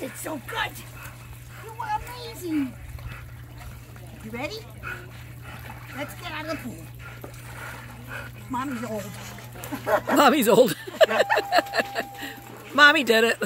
did so good. You were amazing. You ready? Let's get out of the pool. Mommy's old. Mommy's old. Mommy did it.